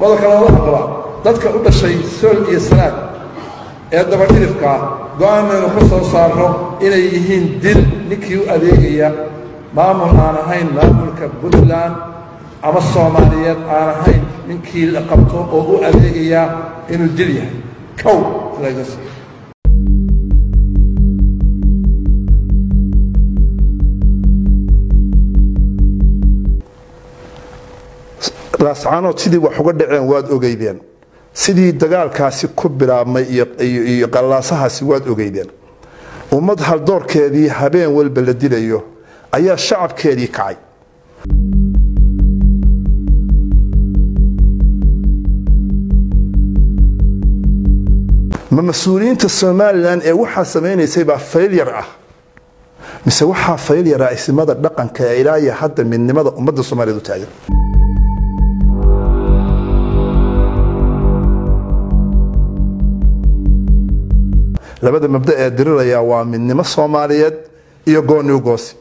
qodobka labada qaba dadka u dhashay sool iyo sanaad ee dabadhirifka ah go'aanaynu ka soo saarno inay yihiin dil ninkii u adeegaya maamul aan ahayn maamulka puntland ama soomaaliyeed aan ahayn ninkii la qabto oo u adeegayaa inuu dil yahay. Kow laga raascaanood sidii wax uga dhaceen waad ogeydeen. Sidii dagaalkaasi ku bilaabmay iyo qallaasahaasi waad ogeydeen. Ummad haldoorkeedii habeen walba la dilayo ayaa shacabkeedii kacay. Ma mas'uuliyiinta somalilan ee waxaa samaynaysay baa faylyar ah. Mise waxaa faylyara isimada dhaqanka ee ilaa iyo hadda midnimada ummadda soomaaliyeed u taagan labada mabda ee diriraya waa midnimo soomaaliyeed iyo gooni ugoosi